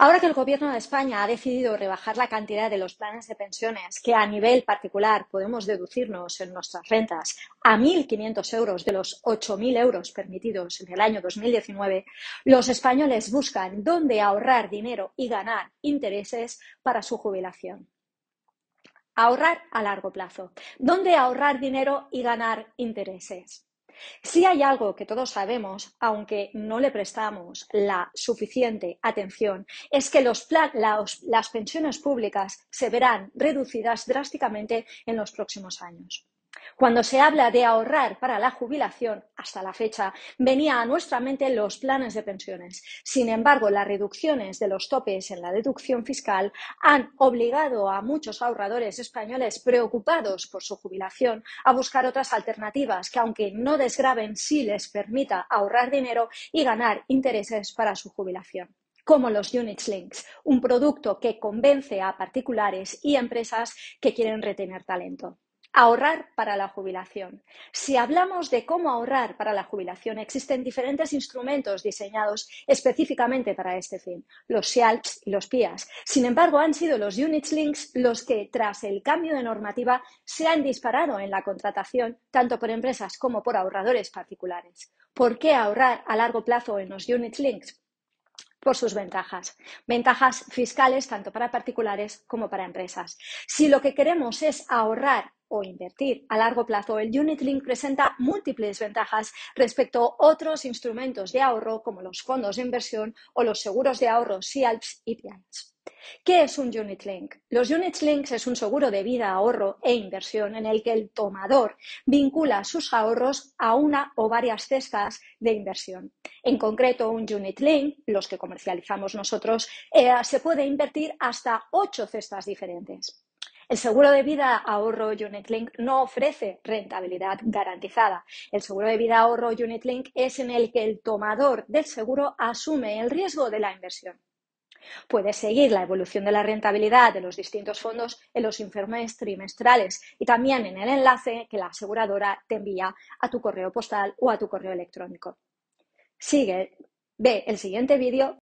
Ahora que el Gobierno de España ha decidido rebajar la cantidad de los planes de pensiones que a nivel particular podemos deducirnos en nuestras rentas a 1.500 euros de los 8.000 euros permitidos en el año 2019, los españoles buscan dónde ahorrar dinero y ganar intereses para su jubilación. Ahorrar a largo plazo. ¿Dónde ahorrar dinero y ganar intereses? Si hay algo que todos sabemos, aunque no le prestamos la suficiente atención, es que las pensiones públicas se verán reducidas drásticamente en los próximos años. Cuando se habla de ahorrar para la jubilación, hasta la fecha, venía a nuestra mente los planes de pensiones. Sin embargo, las reducciones de los topes en la deducción fiscal han obligado a muchos ahorradores españoles preocupados por su jubilación a buscar otras alternativas que, aunque no desgraven, sí les permita ahorrar dinero y ganar intereses para su jubilación como los Unit Links, un producto que convence a particulares y empresas que quieren retener talento. Ahorrar para la jubilación. Si hablamos de cómo ahorrar para la jubilación, existen diferentes instrumentos diseñados específicamente para este fin, los SIALPs y los PIAs. Sin embargo, han sido los Unit Links los que, tras el cambio de normativa, se han disparado en la contratación, tanto por empresas como por ahorradores particulares. ¿Por qué ahorrar a largo plazo en los Unit Links? por sus ventajas. Ventajas fiscales tanto para particulares como para empresas. Si lo que queremos es ahorrar o invertir a largo plazo, el Unit Link presenta múltiples ventajas respecto a otros instrumentos de ahorro como los fondos de inversión o los seguros de ahorro SIALPS y PIALPS. ¿Qué es un Unit Link? Los Unit Links es un seguro de vida, ahorro e inversión en el que el tomador vincula sus ahorros a una o varias cestas de inversión. En concreto, un Unit Link, los que comercializamos nosotros, eh, se puede invertir hasta ocho cestas diferentes. El seguro de vida ahorro Unit Link no ofrece rentabilidad garantizada. El seguro de vida ahorro Unit Link es en el que el tomador del seguro asume el riesgo de la inversión. Puedes seguir la evolución de la rentabilidad de los distintos fondos en los informes trimestrales y también en el enlace que la aseguradora te envía a tu correo postal o a tu correo electrónico. Sigue, ve el siguiente vídeo